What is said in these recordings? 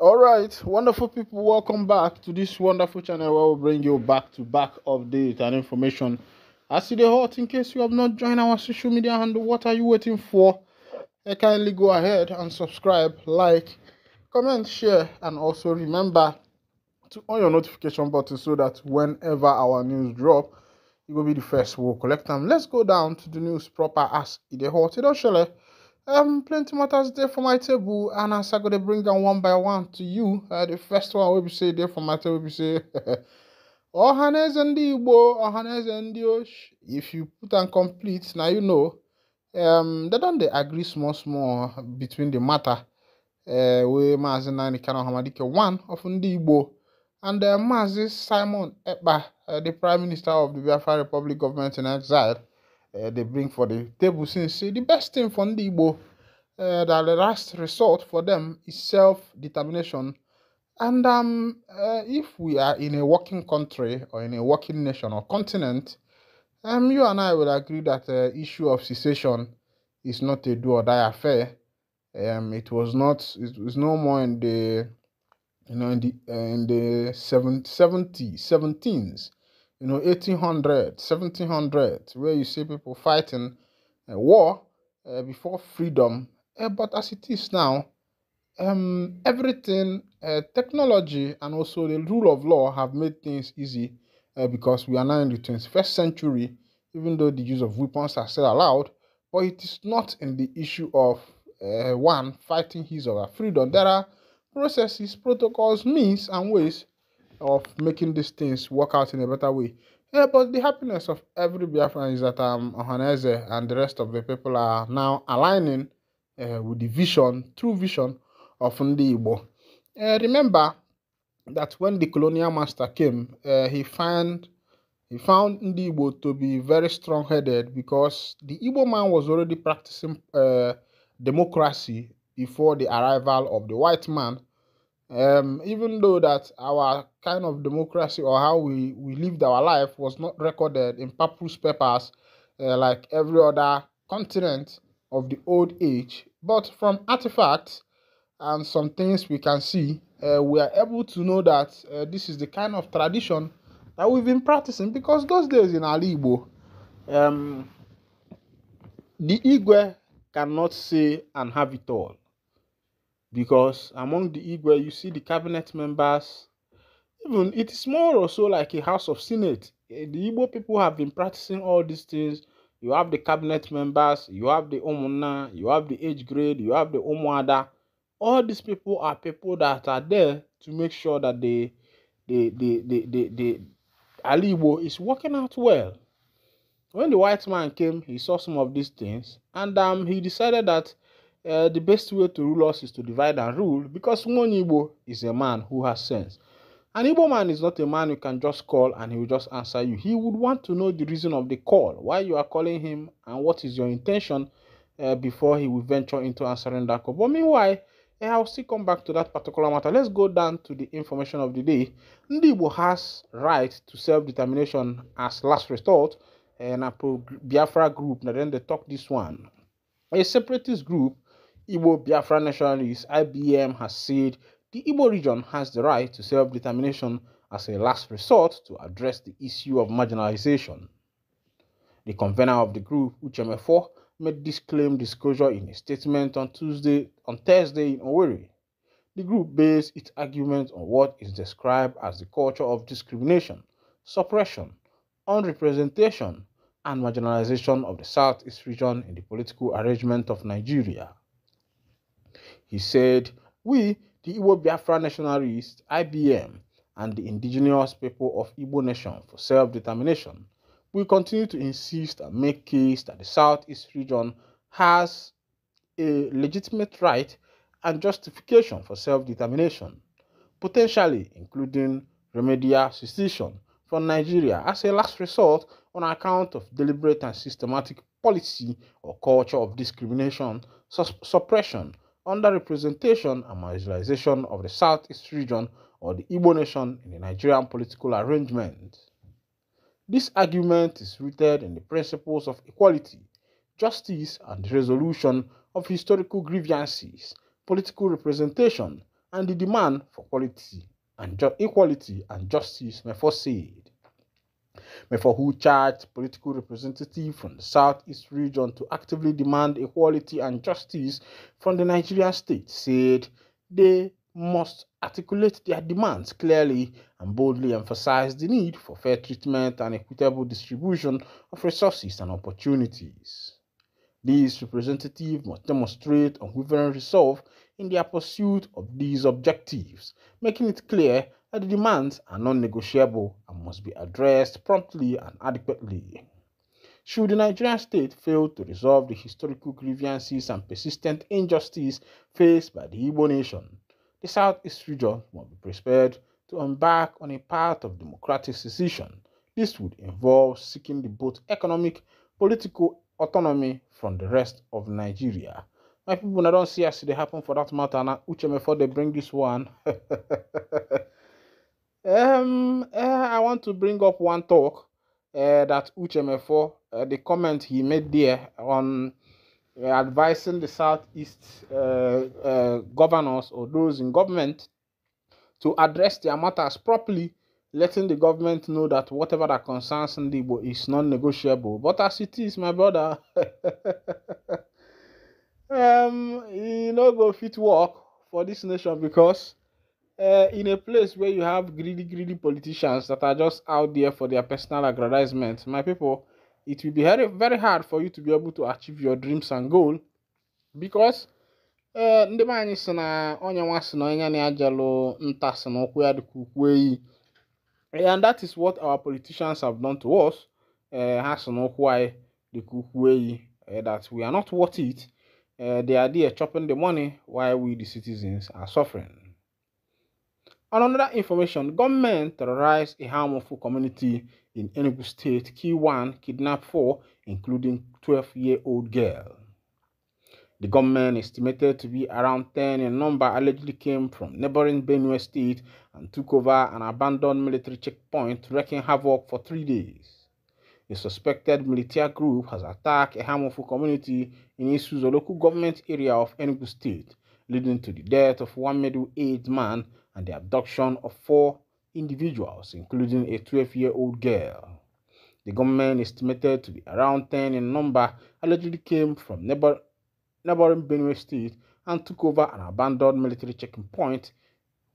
All right, wonderful people, welcome back to this wonderful channel where we bring you back to back update and information. As see the hot, in case you have not joined our social media handle, what are you waiting for? Uh, kindly go ahead and subscribe, like, comment, share, and also remember to on your notification button so that whenever our news drop, you will be the first we'll collect them. Let's go down to the news proper as it hot. It um, plenty matters there for my table, and as I go to bring them one by one to you. Uh, the first one will be say there for my table, will be say, Ohaneze ndị Igbo, Ohaneze ndị Osh. If you put and complete, now you know. Um, they don't they agree small small between the matter. Uh, we Mazi Nani Kano Hamadike one of ndị Igbo and uh, Mazi Simon Ekpa, uh, the Prime Minister of the Biafra Republic government in exile. Uh, they bring for the table since uh, the best thing for the Igbo, uh, that the last resort for them is self-determination. And um, uh, if we are in a working country or in a working nation or continent, um, you and I will agree that the issue of secession is not a do or die affair. Um, it was not. It was no more in the, you know, in the uh, in the 70, 70 17s you know 1800 1700 where you see people fighting a war uh, before freedom. Uh, but as it is now um, everything uh, technology and also the rule of law have made things easy uh, because we are now in the 21st century even though the use of weapons are still allowed but it is not in the issue of uh, one fighting his or her freedom. There are processes protocols means and ways of making these things work out in a better way. Yeah, but the happiness of every Biafran is that um, Ohaneze and the rest of the people are now aligning uh, with the vision, true vision of Ndi Igbo. Uh, remember that when the colonial master came, uh, he found he found Ndi Igbo to be very strong-headed because the Igbo man was already practicing uh, democracy before the arrival of the white man um, even though that our kind of democracy or how we, we lived our life was not recorded in papyrus papers uh, like every other continent of the old age, but from artifacts and some things we can see, uh, we are able to know that uh, this is the kind of tradition that we've been practicing because those days in Ali Igbo, um, the Igwe cannot say and have it all because among the Igwe, you see the cabinet members, even it is more or so like a house of senate. Eh, the Igbo people have been practicing all these things. You have the cabinet members, you have the Omuna, you have the age grade, you have the Omwada. All these people are people that are there to make sure that the the the the the, the Ali Igbo is working out well. When the white man came, he saw some of these things, and um, he decided that uh, the best way to rule us is to divide and rule because one Igbo is a man who has sense. An Igbo man is not a man you can just call and he will just answer you. He would want to know the reason of the call, why you are calling him, and what is your intention uh, before he will venture into answering that call. But meanwhile, uh, I'll still come back to that particular matter. Let's go down to the information of the day. Ndigbo has right to self-determination as last resort, and a Biafra group. Now then they talk this one. A separatist group Igbo Biafra nationalists, IBM has said the Igbo region has the right to self-determination as a last resort to address the issue of marginalization. The convener of the group, Uche Mefo, made this claim disclosure in a statement on Tuesday on Thursday in Owerri. The group based its argument on what is described as the culture of discrimination, suppression, unrepresentation, and marginalization of the Southeast region in the political arrangement of Nigeria. He said, We, the Igbo Biafra nationalists, IBM, and the indigenous people of Igbo nation for self-determination, will continue to insist and make case that the Southeast region has a legitimate right and justification for self-determination, potentially including remedial secession from Nigeria as a last resort on account of deliberate and systematic policy or culture of discrimination, suppression, underrepresentation and marginalization of the Southeast region or the Igbo nation in the Nigerian political arrangement. This argument is rooted in the principles of equality, justice, and the resolution of historical grievances, political representation, and the demand for quality and equality and justice, Mefo said. Mefo, who charged political representatives from the southeast region to actively demand equality and justice from the Nigerian state, said they must articulate their demands clearly and boldly emphasize the need for fair treatment and equitable distribution of resources and opportunities. These representatives must demonstrate unwavering resolve in their pursuit of these objectives, making it clear that the demands are non-negotiable and must be addressed promptly and adequately. Should the Nigerian state fail to resolve the historical grievances and persistent injustice faced by the Igbo nation, the Southeast region must be prepared to embark on a path of democratic secession. This would involve seeking the both economic, political autonomy from the rest of Nigeria. My people, I don't see as they happen for that matter. Now, Uche, before they bring this one, um, uh, I want to bring up one talk uh, that Uchemefo, uh, the comment he made there on uh, advising the Southeast uh, uh, governors or those in government to address their matters properly letting the government know that whatever that concerns Ndibo is non-negotiable. But as it is, my brother, um, you know, go fit work for this nation because uh, in a place where you have greedy, greedy politicians that are just out there for their personal aggrandizement, my people, it will be very, very hard for you to be able to achieve your dreams and goal because ndị be anyị si na onye nwa si na onye na-ajalụ nta si na ụkwụ ya dịka ukwu eyi and that is what our politicians have done to us uh, ha so no why the kukuei uh, that we are not worth it. Uh, they are there chopping the money while we the citizens are suffering on another information government terrorized Ehamofu community in Enugu state key one kidnapped four including 12 year old girl the gunmen, estimated to be around 10 in number, allegedly came from neighboring Benue State and took over an abandoned military checkpoint, wreaking havoc for three days. A suspected military group has attacked Ehamofu community in Isi Uzo local government area of Enugu State, leading to the death of one middle-aged man and the abduction of four individuals, including a 12-year-old girl. The gunmen, estimated to be around 10 in number, allegedly came from neighbor neighboring Benue State and took over an abandoned military checking point,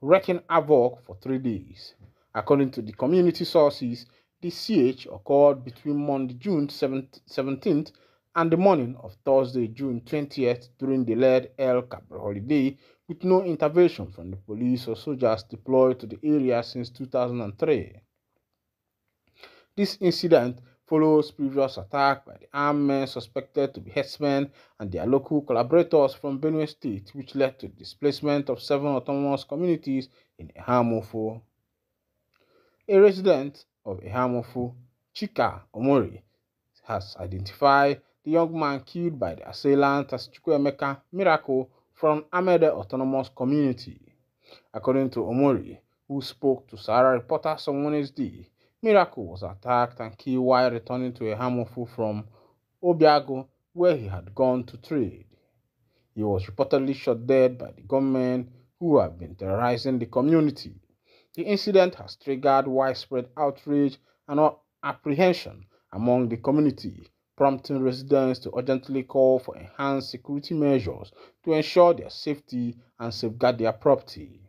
wreaking havoc for three days. According to the community sources, the siege occurred between Monday, June 17th and the morning of Thursday, June 20th during the led El Kabir holiday with no intervention from the police or soldiers deployed to the area since 2003. This incident follows previous attack by the armed men suspected to be herdsmen and their local collaborators from Benue State, which led to the displacement of seven autonomous communities in Ehamofo. A resident of Ehamofo, Chika Omori, has identified the young man killed by the assailant as Chukwuemeka Miracle from Amede Autonomous Community. According to Omori, who spoke to Sahara reporters on Wednesday, Miracle was attacked and killed while returning to Ehamofu from Obiago, where he had gone to trade. He was reportedly shot dead by the gunmen who have been terrorizing the community. The incident has triggered widespread outrage and apprehension among the community, prompting residents to urgently call for enhanced security measures to ensure their safety and safeguard their property.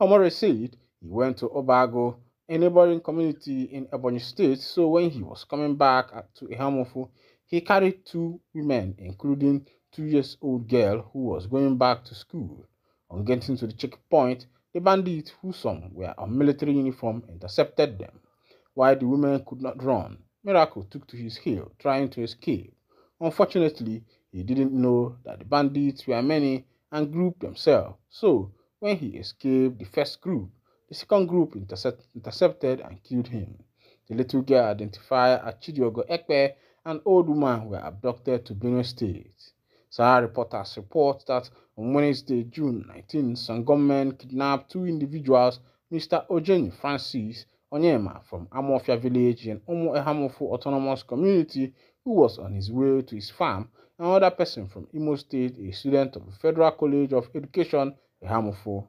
Omore said he went to Obago a neighboring community in Ebonyi State. So when he was coming back to Ihamofu, he carried two women, including two years old girl who was going back to school. On getting to the checkpoint, the bandits, who some were on military uniform, intercepted them. While the women could not run, Miracle took to his heel, trying to escape. Unfortunately, he didn't know that the bandits were many and grouped themselves. So, when he escaped the first group, the second group intercept, intercepted and killed him. The little girl identified as Chidiogo Ekpe and old woman were abducted to Benue State. Sahara reporters report that on Wednesday, June 19, some gunmen kidnapped two individuals, Mr. Ojeni Francis Onyema from Amofia village in Omo Ehamofu Autonomous Community, who was on his way to his farm, another person from Imo State, a student of the Federal College of Education, Ehamofo.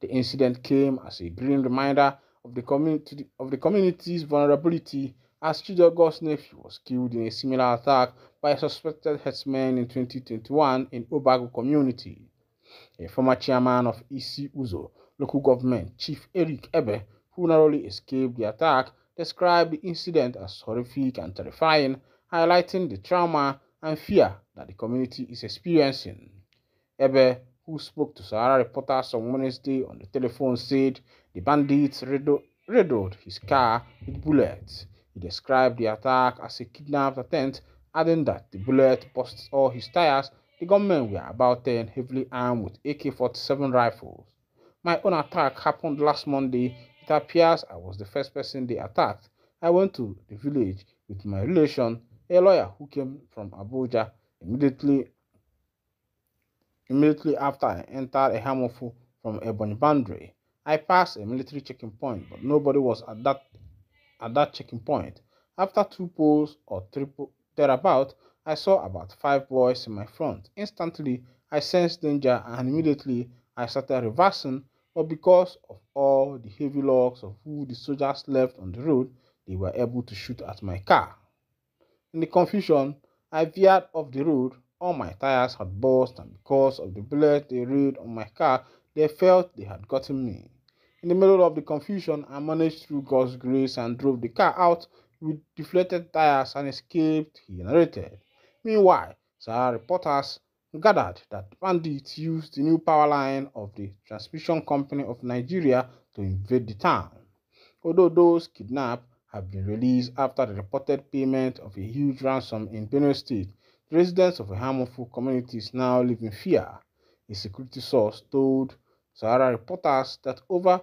The incident came as a grim reminder of the community of the community's vulnerability as Chidogo's nephew was killed in a similar attack by a suspected herdsman in 2021 in Obago community. A former chairman of Isi Uzo local government, Chief Eric Ebe, who narrowly escaped the attack, described the incident as horrific and terrifying, highlighting the trauma and fear that the community is experiencing. Ebe, who spoke to Sahara reporters on Wednesday on the telephone, said the bandits riddled his car with bullets. He described the attack as a kidnapped attempt, adding that the bullet burst all his tires. The gunmen were about 10, heavily armed with AK-47 rifles. My own attack happened last Monday. It appears I was the first person they attacked. I went to the village with my relation, a lawyer who came from Abuja, immediately immediately after I entered Ehamofu from Ebonyi boundary. I passed a military checking point, but nobody was at that at that checking point. After two poles or three thereabout, I saw about five boys in my front. Instantly, I sensed danger and immediately I started reversing, but because of all the heavy logs of wood the soldiers left on the road, they were able to shoot at my car. In the confusion, I veered off the road. All my tires had burst, and because of the bullet they rained on my car, they felt they had gotten me. In the middle of the confusion, I managed through God's grace and drove the car out with deflated tires and escaped, he narrated. Meanwhile, Sahara reporters gathered that bandits used the new power line of the Transmission Company of Nigeria to invade the town. Although those kidnapped have been released after the reported payment of a huge ransom in Benue State, residents of Ehamofu communities now live in fear. A security source told Sahara reporters that over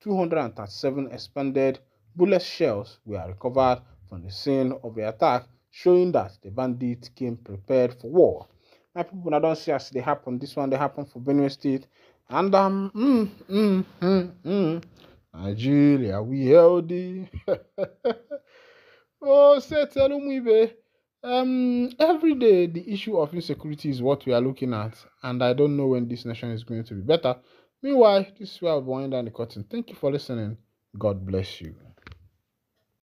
237 expended bullet shells were recovered from the scene of the attack, showing that the bandits came prepared for war. My people, I don't see as they happen. This one they happen for Benue State, and um, mm, mm, mm, mm. Nigeria, we healthy. oh, say tell me, um, every day the issue of insecurity is what we are looking at, and I don't know when this nation is going to be better. Meanwhile, this is where I'm going down the curtain. Thank you for listening. God bless you.